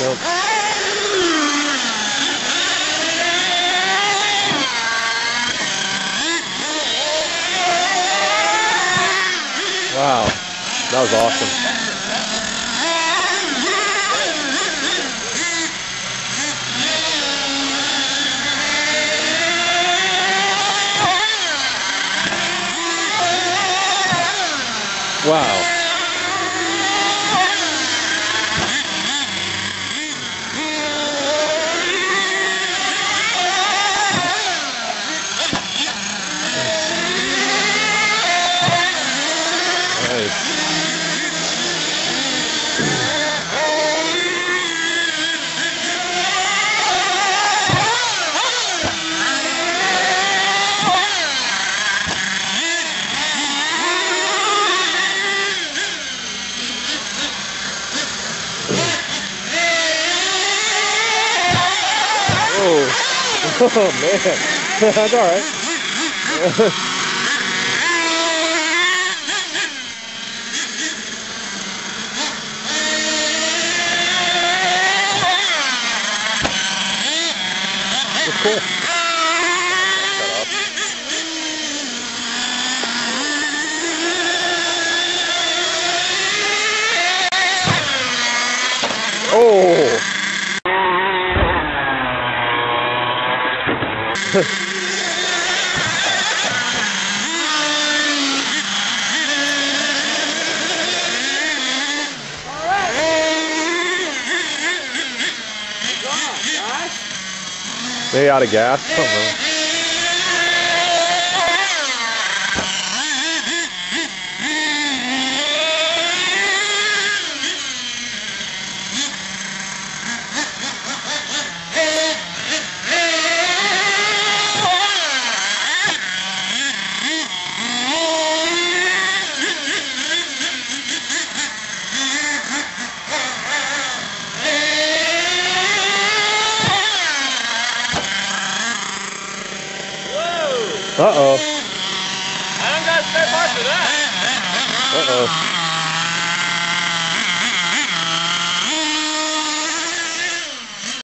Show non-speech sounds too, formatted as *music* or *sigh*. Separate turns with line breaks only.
go. Wow, that was awesome. Wow. Oh, *laughs* oh man, *laughs* that's all right. *laughs* cool. Oh. *laughs* Maybe out of gas. I don't know. Uh oh.
I don't got spare parts for that.
Uh oh.